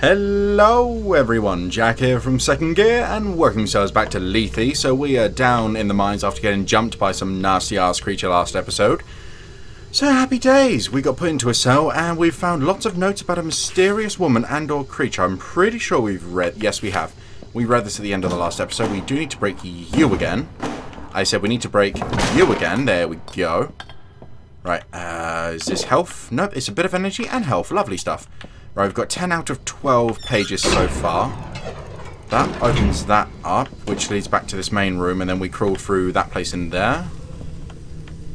Hello everyone, Jack here from Second Gear and welcome yourselves back to Lethe. So we are down in the mines after getting jumped by some nasty ass creature last episode. So happy days, we got put into a cell and we've found lots of notes about a mysterious woman and or creature. I'm pretty sure we've read, yes we have. We read this at the end of the last episode. We do need to break you again. I said we need to break you again, there we go. Right, uh, is this health? Nope, it's a bit of energy and health, lovely stuff. Right, we've got 10 out of 12 pages so far. That opens that up, which leads back to this main room, and then we crawl through that place in there.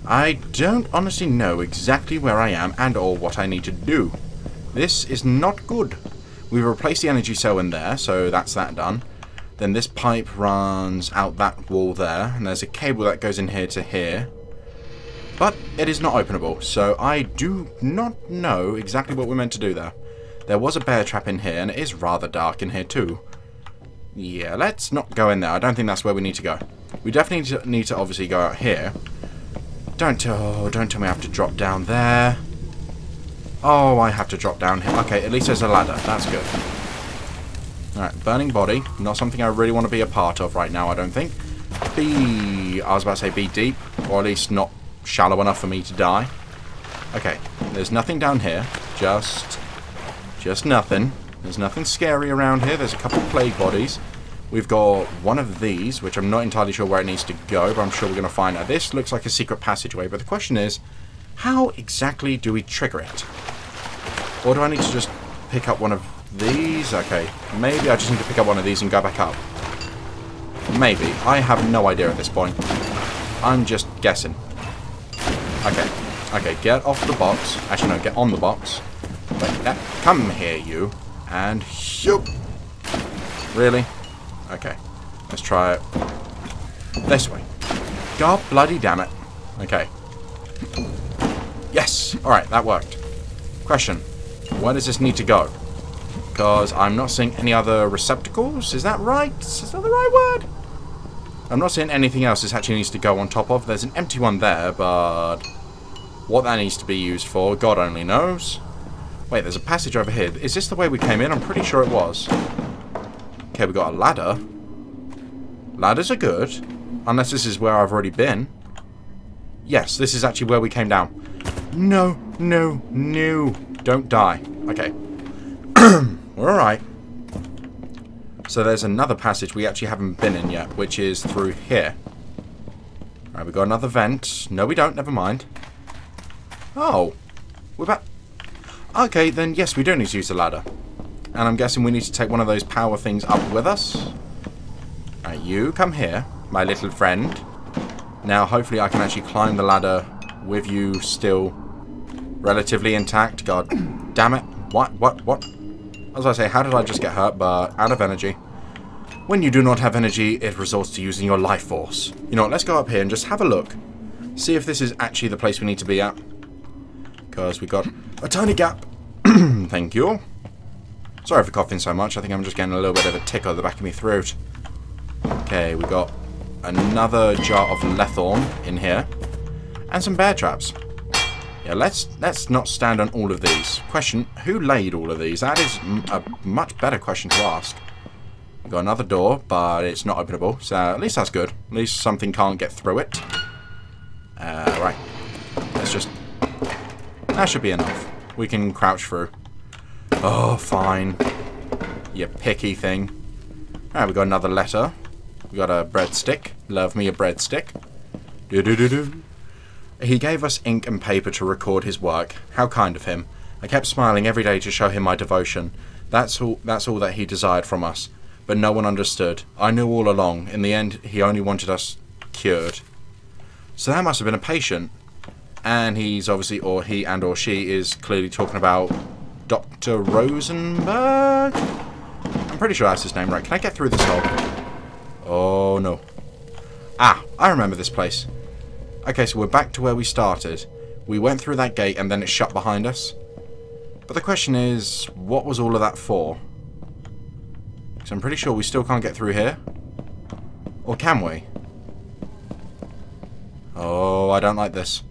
I don't honestly know exactly where I am and or what I need to do. This is not good. We've replaced the energy cell in there, so that's that done. Then this pipe runs out that wall there, and there's a cable that goes in here to here. But it is not openable, so I do not know exactly what we're meant to do there. There was a bear trap in here, and it is rather dark in here too. Yeah, let's not go in there. I don't think that's where we need to go. We definitely need to, obviously go out here. Don't tell, don't tell me I have to drop down there. Oh, I have to drop down here. Okay, at least there's a ladder. That's good. Alright, burning body. Not something I really want to be a part of right now, I don't think. Be... I was about to say be deep, or at least not shallow enough for me to die. Okay, there's nothing down here. Just just nothing. There's nothing scary around here. There's a couple plague bodies. We've got one of these, which I'm not entirely sure where it needs to go, but I'm sure we're going to find out. This looks like a secret passageway, but the question is, how exactly do we trigger it? Or do I need to just pick up one of these? Okay, maybe I just need to pick up one of these and go back up. Maybe. I have no idea at this point. I'm just guessing. Okay. Okay, get off the box. Actually, no, get on the box. Like that. Come here, you. And shoop. Really? Okay. Let's try it. This way. God bloody damn it. Okay. Yes! Alright, that worked. Question. Where does this need to go? Because I'm not seeing any other receptacles. Is that right? Is that the right word? I'm not seeing anything else this actually needs to go on top of. There's an empty one there, but... What that needs to be used for, God only knows. Wait, there's a passage over here. Is this the way we came in? I'm pretty sure it was. Okay, we got a ladder. Ladders are good. Unless this is where I've already been. Yes, this is actually where we came down. No, no, no. Don't die. Okay. We're alright. So there's another passage we actually haven't been in yet, which is through here. Alright, we've got another vent. No, we don't. Never mind. Oh. We're back... Okay, then yes, we do need to use the ladder. And I'm guessing we need to take one of those power things up with us. Right, you come here, my little friend. Now, hopefully I can actually climb the ladder with you still relatively intact. God damn it. What, what, what? As I say, how did I just get hurt? But out of energy. When you do not have energy, it resorts to using your life force. You know what, let's go up here and just have a look. See if this is actually the place we need to be at. Because we got a tiny gap. Thank you. Sorry for coughing so much. I think I'm just getting a little bit of a tickle at the back of my throat. Okay, we got another jar of Lethorn in here. And some bear traps. Yeah, let's let's not stand on all of these. Question, who laid all of these? That is a much better question to ask. We got another door, but it's not openable, so at least that's good. At least something can't get through it. Uh, that should be enough. We can crouch through. Oh, fine. You picky thing. Alright, we got another letter. We got a breadstick. Love me a breadstick. Do do do do. He gave us ink and paper to record his work. How kind of him. I kept smiling every day to show him my devotion. That's all that's all that he desired from us. But no one understood. I knew all along. In the end, he only wanted us cured. So that must have been a patient and he's obviously, or he and or she is clearly talking about Dr. Rosenberg? I'm pretty sure that's his name, right? Can I get through this hole? Oh, no. Ah, I remember this place. Okay, so we're back to where we started. We went through that gate and then it shut behind us. But the question is, what was all of that for? Because I'm pretty sure we still can't get through here. Or can we? Oh, I don't like this.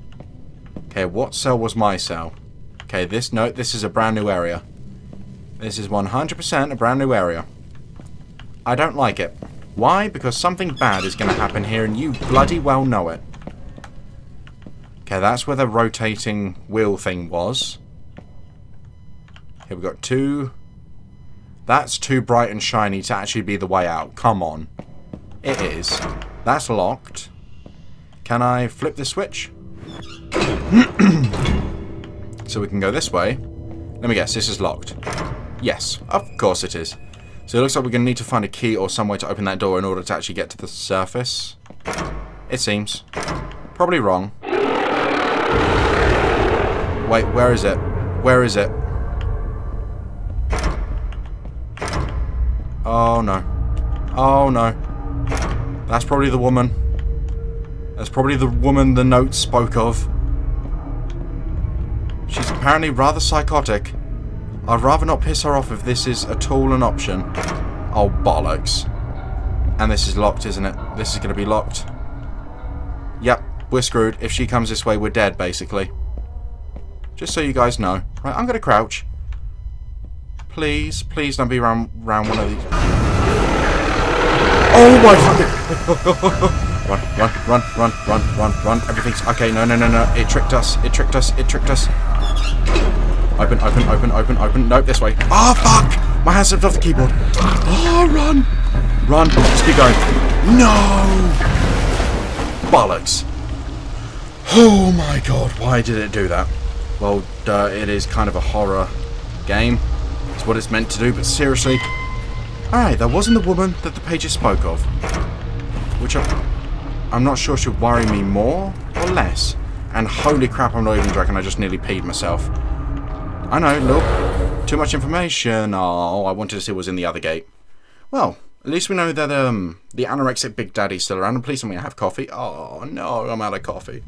Okay, what cell was my cell? Okay, this, note, this is a brand new area. This is 100% a brand new area. I don't like it. Why? Because something bad is going to happen here and you bloody well know it. Okay, that's where the rotating wheel thing was. Here we've got two. That's too bright and shiny to actually be the way out. Come on. It is. That's locked. Can I flip the switch? so we can go this way. Let me guess, this is locked. Yes, of course it is. So it looks like we're going to need to find a key or some way to open that door in order to actually get to the surface. It seems. Probably wrong. Wait, where is it? Where is it? Oh no. Oh no. That's probably the woman. That's probably the woman the note spoke of. Apparently rather psychotic. I'd rather not piss her off if this is at all an option. Oh, bollocks. And this is locked, isn't it? This is going to be locked. Yep, we're screwed. If she comes this way, we're dead, basically. Just so you guys know. Right, I'm going to crouch. Please, please don't be around, around one of these. Oh my fucking... run, run, run, run, run, run, run. Everything's... Okay, no, no, no, no. It tricked us. It tricked us. It tricked us. Open, open, open, open, open. Nope, this way. Oh, fuck! My hand slipped off the keyboard. Oh, run! Run. Just keep going. No! Bollocks. Oh my god, why did it do that? Well, it is kind of a horror game. It's what it's meant to do, but seriously. Alright, that wasn't the woman that the pages spoke of. Which I, I'm not sure should worry me more or less. And holy crap, I'm not even joking, I just nearly peed myself. I know, look. Too much information. Oh, I wanted to see what was in the other gate. Well, at least we know that um the anorexic Big Daddy's still around. And please tell me I have coffee. Oh, no, I'm out of coffee.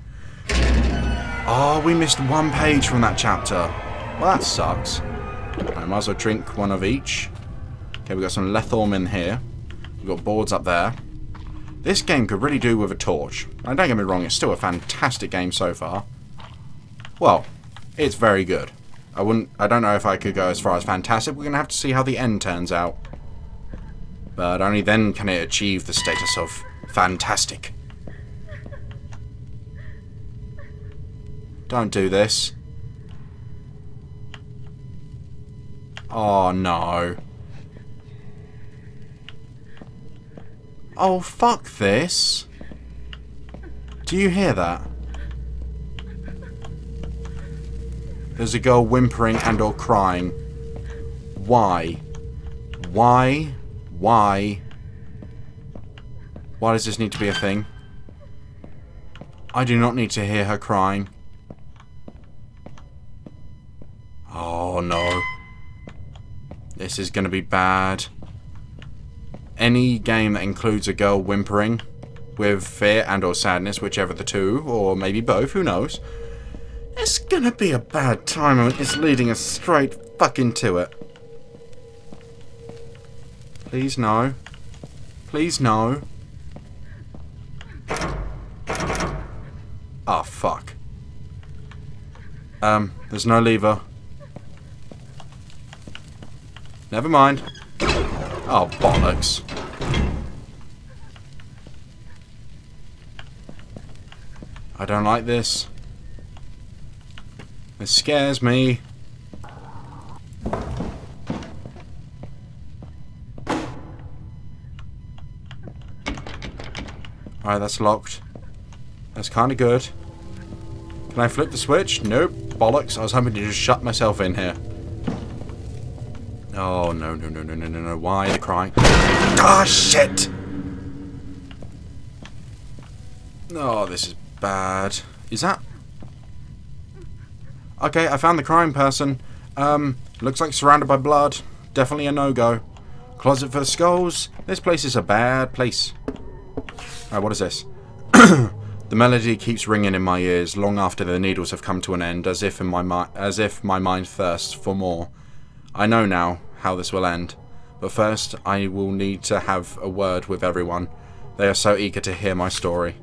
Oh, we missed one page from that chapter. Well, that sucks. I might as well drink one of each. Okay, we've got some Lethorn in here. We've got boards up there. This game could really do with a torch. And don't get me wrong, it's still a fantastic game so far. Well, it's very good. I wouldn't. I don't know if I could go as far as fantastic. We're going to have to see how the end turns out. But only then can it achieve the status of fantastic. Don't do this. Oh, no. Oh, fuck this. Do you hear that? There's a girl whimpering and or crying. Why? Why? Why? Why does this need to be a thing? I do not need to hear her crying. Oh no. This is going to be bad. Any game that includes a girl whimpering with fear and or sadness, whichever the two, or maybe both, who knows. It's gonna be a bad time and it's leading us straight fucking to it. Please no. Please no. Oh fuck. Um, there's no lever. Never mind. Oh, bollocks. I don't like this. This scares me. Alright, that's locked. That's kind of good. Can I flip the switch? Nope. Bollocks. I was hoping to just shut myself in here. Oh, no, no, no, no, no, no, no. Why the crying? Ah, shit! Oh, this is bad. Is that... Okay, I found the crime person. Um, looks like surrounded by blood. Definitely a no-go. Closet for skulls. This place is a bad place. Alright, what is this? the melody keeps ringing in my ears long after the needles have come to an end, as if in my as if my mind thirsts for more. I know now how this will end, but first I will need to have a word with everyone. They are so eager to hear my story.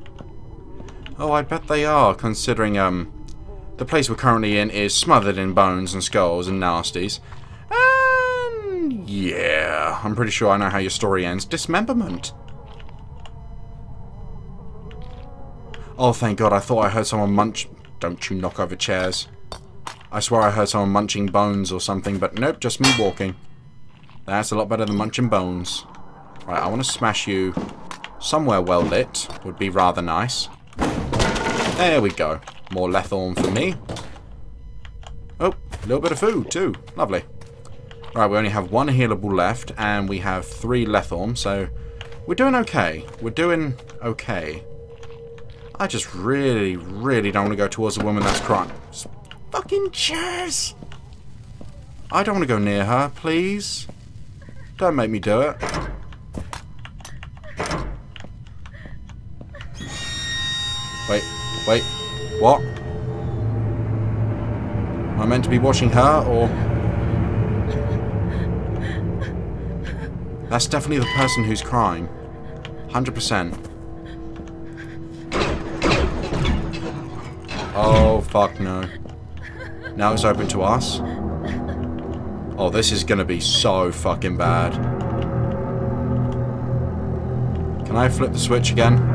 Oh, I bet they are, considering, um, the place we're currently in is smothered in bones and skulls and nasties. And yeah, I'm pretty sure I know how your story ends. Dismemberment. Oh, thank God. I thought I heard someone munch... Don't you knock over chairs. I swear I heard someone munching bones or something, but nope, just me walking. That's a lot better than munching bones. Right, I want to smash you somewhere well lit. Would be rather nice. There we go. More Lethorn for me. Oh, a little bit of food too. Lovely. Right, we only have one healable left, and we have three Lethorn, so we're doing okay. We're doing okay. I just really, really don't want to go towards a woman that's crying. Fucking chairs! I don't want to go near her, please. Don't make me do it. Wait, what? Am I meant to be watching her, or... That's definitely the person who's crying. 100%. Oh, fuck no. Now it's open to us. Oh, this is gonna be so fucking bad. Can I flip the switch again?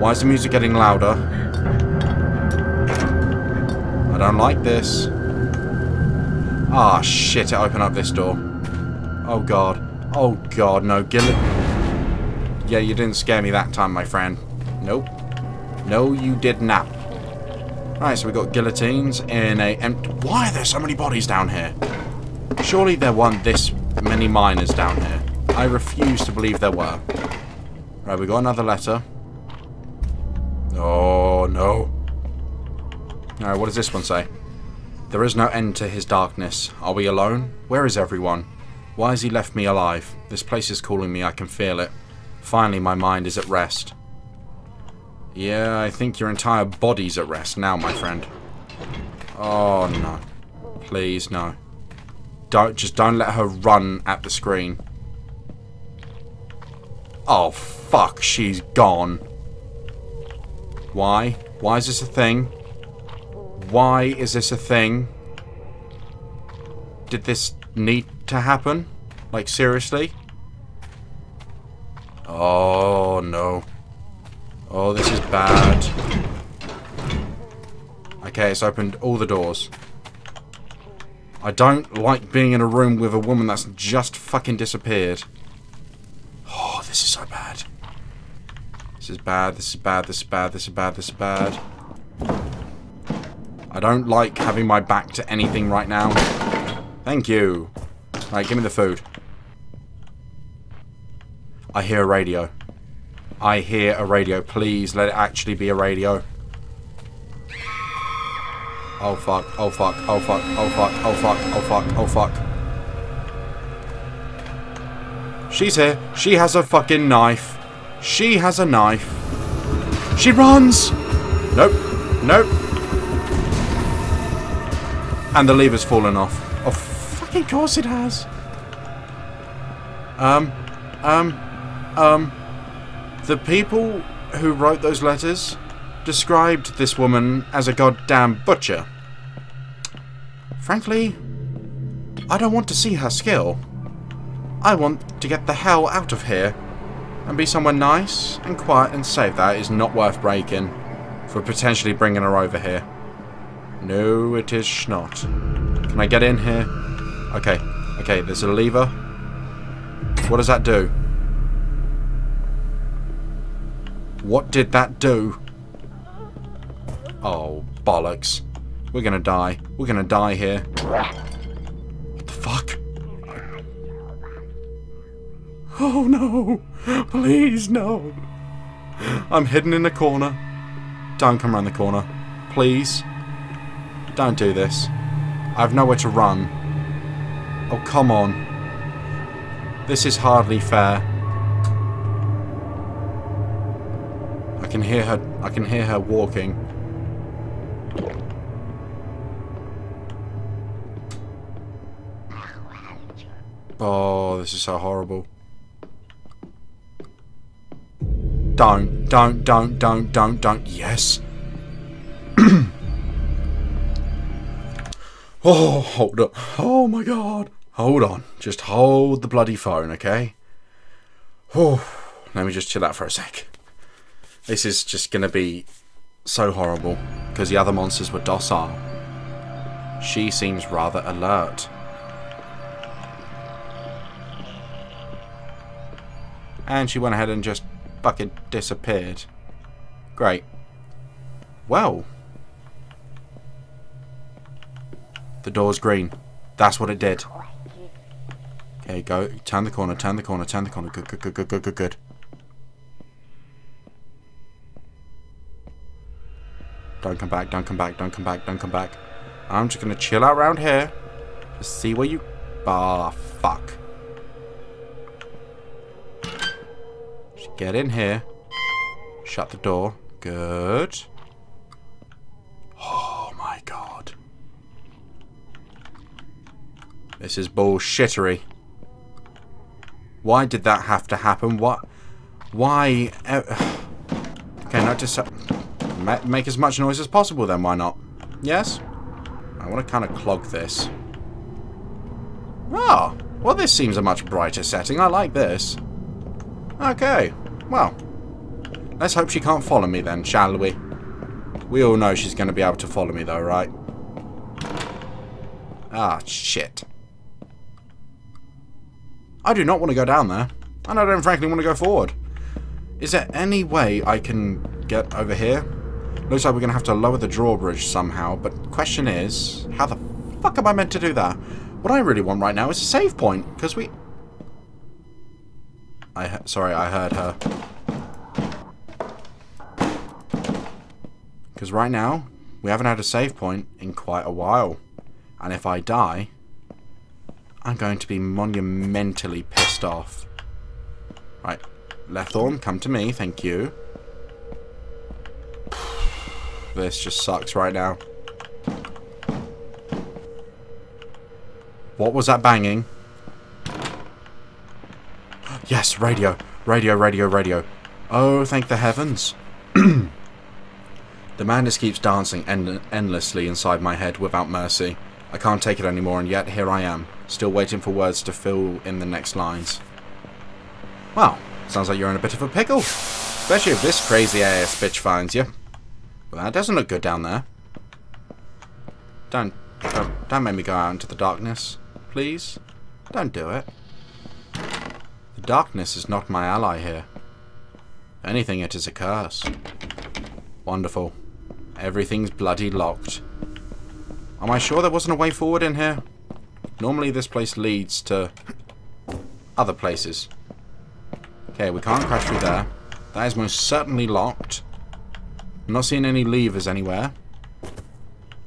Why is the music getting louder? I don't like this. Ah, oh, shit, it opened up this door. Oh, God. Oh, God, no. Gillet. Yeah, you didn't scare me that time, my friend. Nope. No, you did not. Right, so we got guillotines in a empty... Why are there so many bodies down here? Surely there weren't this many miners down here. I refuse to believe there were. Right, we got another letter. No. Alright, what does this one say? There is no end to his darkness. Are we alone? Where is everyone? Why has he left me alive? This place is calling me, I can feel it. Finally, my mind is at rest. Yeah, I think your entire body's at rest now, my friend. Oh, no. Please, no. Don't, just don't let her run at the screen. Oh, fuck, she's gone. Why? Why is this a thing? Why is this a thing? Did this need to happen? Like, seriously? Oh, no. Oh, this is bad. Okay, it's opened all the doors. I don't like being in a room with a woman that's just fucking disappeared. Oh, this is so bad. This is bad, this is bad, this is bad, this is bad, this is bad. I don't like having my back to anything right now. Thank you. Right, give me the food. I hear a radio. I hear a radio. Please, let it actually be a radio. Oh fuck, oh fuck, oh fuck, oh fuck, oh fuck, oh fuck, oh fuck. She's here. She has a fucking knife. She has a knife. She runs! Nope. Nope. And the lever's fallen off. Of fucking course it has. Um, um, um, the people who wrote those letters described this woman as a goddamn butcher. Frankly, I don't want to see her skill. I want to get the hell out of here and be somewhere nice and quiet and safe. That is not worth breaking for potentially bringing her over here. No, it is not. Can I get in here? Okay, okay, there's a lever. What does that do? What did that do? Oh, bollocks. We're gonna die. We're gonna die here. What the fuck? Oh no! Please, no! I'm hidden in the corner. Don't come around the corner. Please. Don't do this. I have nowhere to run. Oh, come on. This is hardly fair. I can hear her. I can hear her walking. Oh, this is so horrible. Don't, don't, don't, don't, don't, don't. Yes. oh, hold up. Oh my god. Hold on. Just hold the bloody phone, okay? Whew. Let me just chill out for a sec. This is just going to be so horrible because the other monsters were docile. She seems rather alert. And she went ahead and just fucking disappeared. Great. Well. The door's green. That's what it did. Okay, go. Turn the corner, turn the corner, turn the corner. Good, good, good, good, good, good, good. Don't come back, don't come back, don't come back, don't come back. I'm just gonna chill out around here. Just see where you... Ah, fuck. Get in here. Shut the door. Good. Oh my god. This is bullshittery. Why did that have to happen? What? Why? Okay, eh, not just make as much noise as possible then, why not? Yes? I want to kind of clog this. Oh, well this seems a much brighter setting. I like this. Okay, well. Let's hope she can't follow me then, shall we? We all know she's going to be able to follow me though, right? Ah, shit. I do not want to go down there. And I don't frankly want to go forward. Is there any way I can get over here? Looks like we're going to have to lower the drawbridge somehow, but question is, how the fuck am I meant to do that? What I really want right now is a save point, because we... I Sorry, I heard her. Because right now, we haven't had a save point in quite a while. And if I die, I'm going to be monumentally pissed off. Right, Lethorn, come to me, thank you. This just sucks right now. What was that banging? Yes, radio. Radio, radio, radio. Oh, thank the heavens. the madness keeps dancing end endlessly inside my head without mercy. I can't take it anymore, and yet here I am, still waiting for words to fill in the next lines. Well, sounds like you're in a bit of a pickle. Especially if this crazy ass bitch finds you. Well, that doesn't look good down there. Don't, don't, don't make me go out into the darkness, please. Don't do it. Darkness is not my ally here. Anything, it is a curse. Wonderful. Everything's bloody locked. Am I sure there wasn't a way forward in here? Normally this place leads to other places. Okay, we can't crash through there. That is most certainly locked. I'm not seeing any levers anywhere.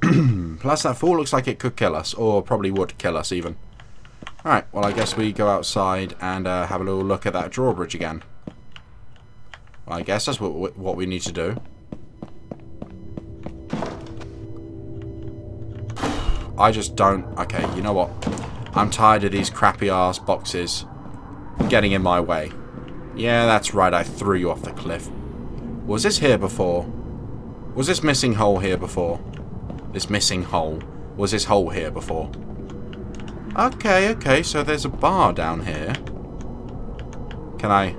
Plus that fall looks like it could kill us, or probably would kill us even. Alright, well I guess we go outside and uh, have a little look at that drawbridge again. Well, I guess that's what, what we need to do. I just don't... Okay, you know what? I'm tired of these crappy ass boxes getting in my way. Yeah, that's right, I threw you off the cliff. Was this here before? Was this missing hole here before? This missing hole. Was this hole here before? Okay, okay, so there's a bar down here. Can I...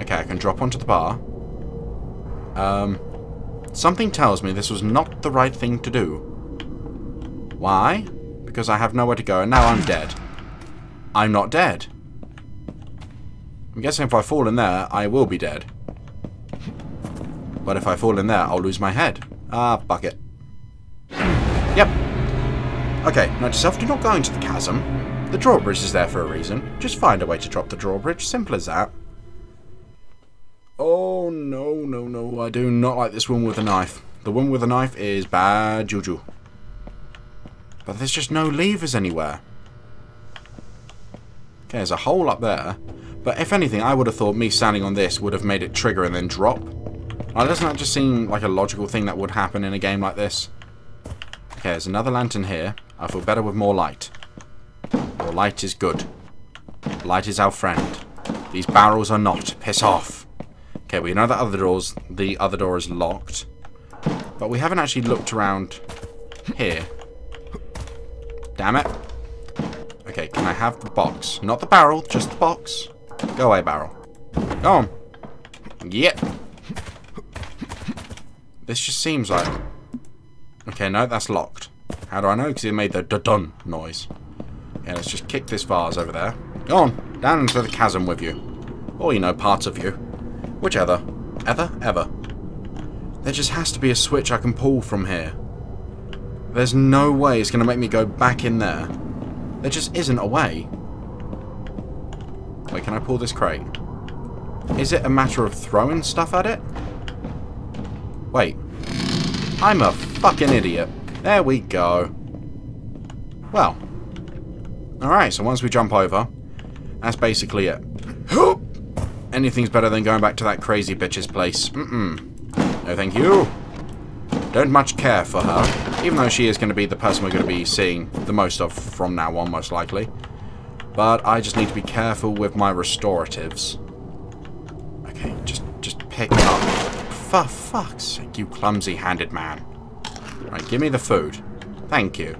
Okay, I can drop onto the bar. Um, something tells me this was not the right thing to do. Why? Because I have nowhere to go, and now I'm dead. I'm not dead. I'm guessing if I fall in there, I will be dead. But if I fall in there, I'll lose my head. Ah, bucket. Yep. Okay, note to self, do not go into the chasm. The drawbridge is there for a reason. Just find a way to drop the drawbridge. Simple as that. Oh, no, no, no. I do not like this woman with a knife. The woman with a knife is bad juju. But there's just no levers anywhere. Okay, there's a hole up there. But if anything, I would have thought me standing on this would have made it trigger and then drop. Now, doesn't that just seem like a logical thing that would happen in a game like this? Okay, there's another lantern here. I feel better with more light. More light is good. Light is our friend. These barrels are not. Piss off. Okay, we know that other doors, the other door is locked. But we haven't actually looked around here. Damn it. Okay, can I have the box? Not the barrel, just the box. Go away, barrel. Go on. Yep. This just seems like... Okay, no, that's locked. How do I know? Because it made the dun-dun noise. Yeah, let's just kick this vase over there. Go on, down into the chasm with you. Or, you know, parts of you. Whichever. Ever? Ever. There just has to be a switch I can pull from here. There's no way it's going to make me go back in there. There just isn't a way. Wait, can I pull this crate? Is it a matter of throwing stuff at it? Wait. I'm a fucking idiot. There we go. Well. Alright, so once we jump over, that's basically it. Anything's better than going back to that crazy bitch's place. Mm-mm. No thank you. Don't much care for her, even though she is going to be the person we're going to be seeing the most of from now on, most likely. But I just need to be careful with my restoratives. Okay, just just pick up. For fuck's sake, you clumsy-handed man. Right, give me the food. Thank you.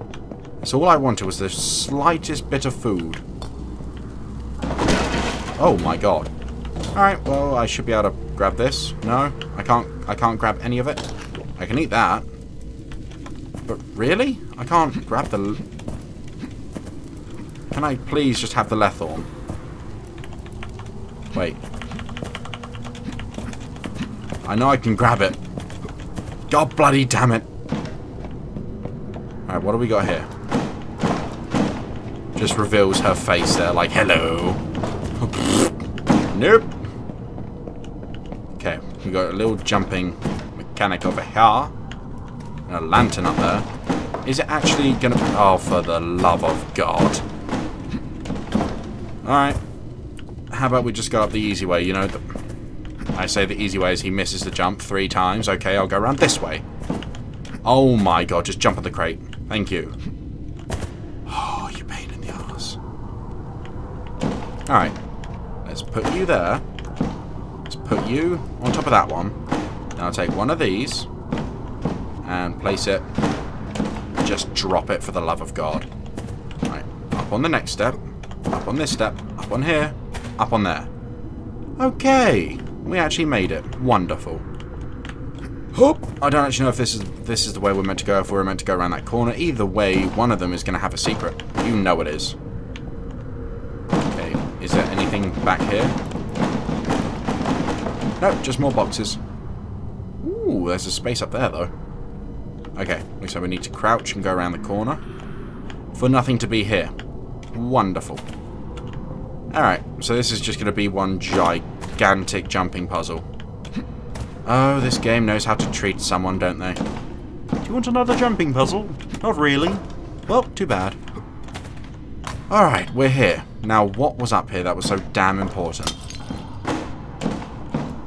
That's all I wanted was the slightest bit of food. Oh my god. Alright, well, I should be able to grab this. No, I can't I can't grab any of it. I can eat that. But really? I can't grab the... Can I please just have the Lethorn? Wait. I know I can grab it. God bloody damn it. Alright, what do we got here? Just reveals her face there, like, hello. nope. Okay, we got a little jumping mechanic over here. And a lantern up there. Is it actually gonna... Oh, for the love of God. Alright. How about we just go up the easy way, you know? The, I say the easy way is he misses the jump three times. Okay, I'll go around this way. Oh my god, just jump on the crate. Thank you. Oh, you pain in the ass. Alright. Let's put you there. Let's put you on top of that one. Now I'll take one of these and place it. Just drop it for the love of God. Right. Up on the next step. Up on this step. Up on here. Up on there. Okay. We actually made it. Wonderful. I don't actually know if this is this is the way we're meant to go, if we're meant to go around that corner. Either way, one of them is going to have a secret. You know it is. Okay, is there anything back here? Nope, just more boxes. Ooh, there's a space up there, though. Okay, so we need to crouch and go around the corner. For nothing to be here. Wonderful. Alright, so this is just going to be one gigantic jumping puzzle. Oh, this game knows how to treat someone, don't they? Do you want another jumping puzzle? Not really. Well, too bad. Alright, we're here. Now, what was up here that was so damn important?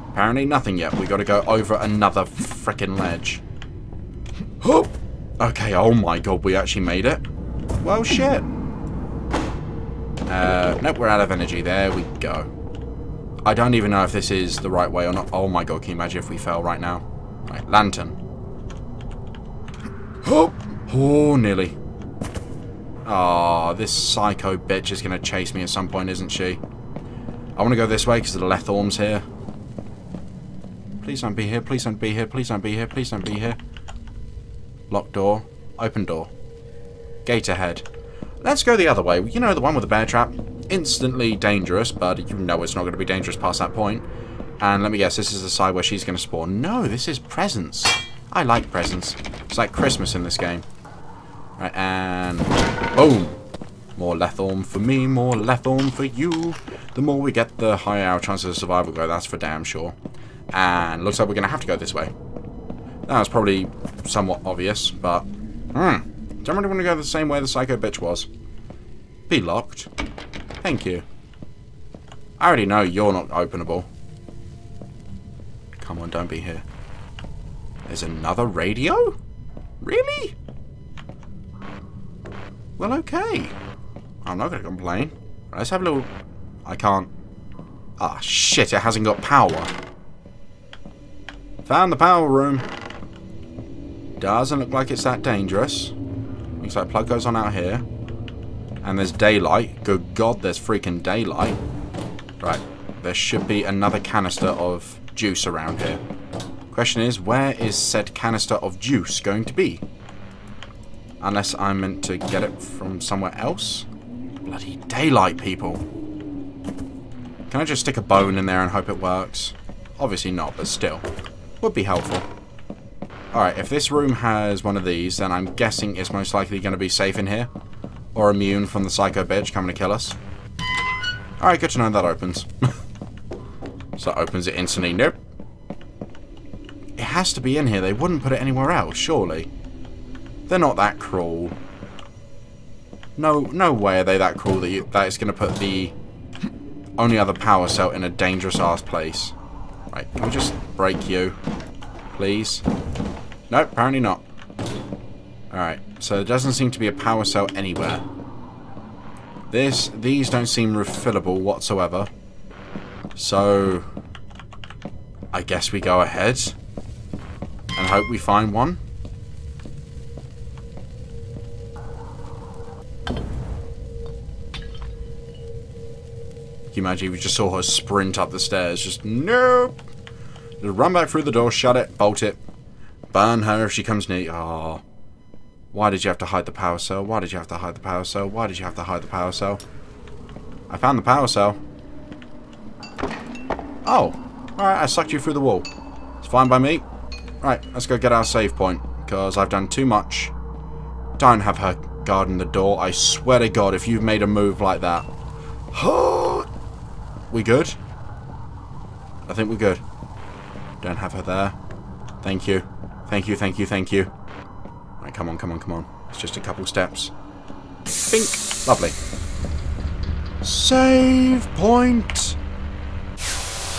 Apparently nothing yet. we got to go over another freaking ledge. Oh! Okay, oh my god, we actually made it. Well, shit. Uh, nope, we're out of energy. There we go. I don't even know if this is the right way or not. Oh my god, can you imagine if we fell right now? Right, lantern. Oh, oh nearly. Ah, oh, this psycho bitch is going to chase me at some point, isn't she? I want to go this way because the Lethorn's here. Please don't be here, please don't be here, please don't be here, please don't be here. Locked door. Open door. Gate ahead. Let's go the other way. You know, the one with the bear trap. Instantly dangerous, but you know it's not going to be dangerous past that point. And let me guess, this is the side where she's going to spawn. No, this is presents. I like presents. It's like Christmas in this game. Right, and... Boom! More Lethorn for me, more Lethorn for you. The more we get, the higher our chances of survival go, that's for damn sure. And looks like we're going to have to go this way. That was probably somewhat obvious, but... Hmm. Don't really want to go the same way the psycho bitch was. Be locked. Thank you. I already know you're not openable. Come on, don't be here. There's another radio? Really? Well, okay. I'm not going to complain. Let's have a little... I can't... Ah, shit, it hasn't got power. Found the power room. Doesn't look like it's that dangerous. Looks like plug goes on out here. And there's daylight. Good God, there's freaking daylight. Right. There should be another canister of juice around here. Question is, where is said canister of juice going to be? Unless I'm meant to get it from somewhere else? Bloody daylight, people. Can I just stick a bone in there and hope it works? Obviously not, but still. Would be helpful. Alright, if this room has one of these, then I'm guessing it's most likely going to be safe in here. Or immune from the psycho bitch coming to kill us. Alright, good to know that opens. so that opens it instantly. Nope. It has to be in here. They wouldn't put it anywhere else, surely. They're not that cruel. No, no way are they that cruel that, you, that it's going to put the only other power cell in a dangerous ass place. Right, can we just break you? Please? Nope, apparently not. Alright, so there doesn't seem to be a power cell anywhere. This, these don't seem refillable whatsoever. So, I guess we go ahead and hope we find one. Can you imagine if you just saw her sprint up the stairs? Just, nope. Just run back through the door, shut it, bolt it. Burn her if she comes near. Oh. Why did you have to hide the power cell? Why did you have to hide the power cell? Why did you have to hide the power cell? I found the power cell. Oh. Alright, I sucked you through the wall. It's fine by me. Right, let's go get our save point. Because I've done too much. Don't have her guarding the door. I swear to God, if you've made a move like that. We good? I think we're good. Don't have her there. Thank you. Thank you, thank you, thank you. Come on, come on, come on. It's just a couple steps. Bink. Lovely. Save point.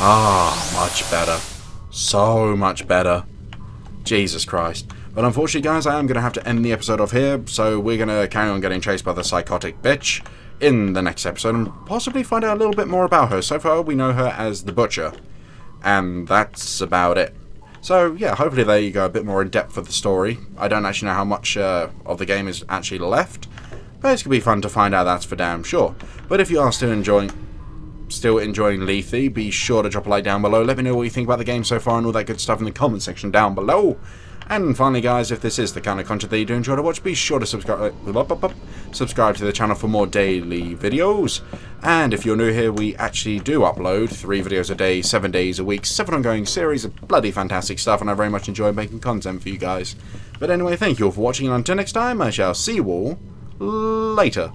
Ah, much better. So much better. Jesus Christ. But unfortunately, guys, I am going to have to end the episode off here, so we're going to carry on getting chased by the psychotic bitch in the next episode and possibly find out a little bit more about her. So far, we know her as the Butcher, and that's about it. So, yeah, hopefully there you go, a bit more in depth of the story. I don't actually know how much uh, of the game is actually left, but it's to be fun to find out, that's for damn sure. But if you are still enjoying still enjoying Lethe, be sure to drop a like down below. Let me know what you think about the game so far and all that good stuff in the comment section down below. And finally, guys, if this is the kind of content that you do enjoy to watch, be sure to subscribe uh, subscribe to the channel for more daily videos. And if you're new here, we actually do upload three videos a day, seven days a week, seven ongoing series of bloody fantastic stuff, and I very much enjoy making content for you guys. But anyway, thank you all for watching, and until next time, I shall see you all later.